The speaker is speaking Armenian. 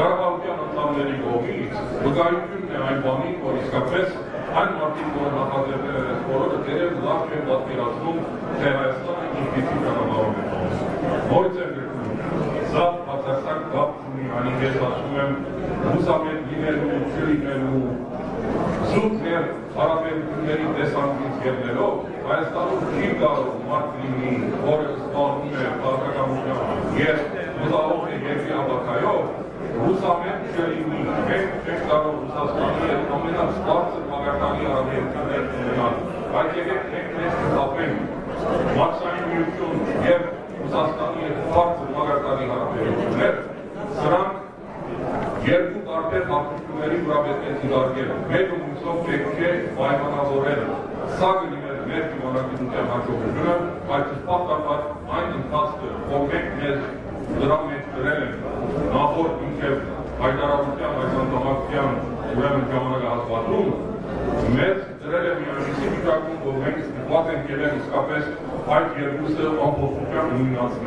Ղարաբաղյան անդամների կողմից վկայությունն է այն բանի, որ իսկապես այն մարդիկ, որ նախաձեռնել են այս բոլորը, դերև լավ չեն պատկերացնում, թե Հայաստանը ինչպիսի կառավարում է։ Նորից եմ գրքում, սա բացարձակ կապ ունի, անին ես ասում եմ, հուսամետ լինելու, չլինելու, զուտներ հարաբերությունների տեսանկյունից ելնելով, Հայաստանում չի կարող մարդ լինի, որը զբաղվում է քաղաքականությամբ եւ է երկրի ապակայով, հուսամետ չլինի, մենք չենք կարող Ռուսաստանի հետ ամենաբարձր մագարտանի հարաբերություններ ունենալ, բայց եկեք մենք մեզ կտապենք Մարսային միություն եւ Ռուսաստանի հետ բարձր մագարտանի հարաբերություններ, սրանք երկու տարբեր հատկությունների վրա պետք է դիվարգել։ Մեր ուսով պետք է պայմանավորել։ Սա կլիներ մեր դիմանակիտության հաջողությունը, բայց սպարտաբար այն ընթացքը, որ մենք մեզ դրա մեջ դրել են նախորդ մինչև հայտարարության այս անդամակցության ուրեմն ժամանակահատվածում, մեզ դրել է մի այնպիսի վիճակում, որ մենք ստիպված ենք ելել իսկապես այդ երկուսը ամբողջությամբ նույնացնել։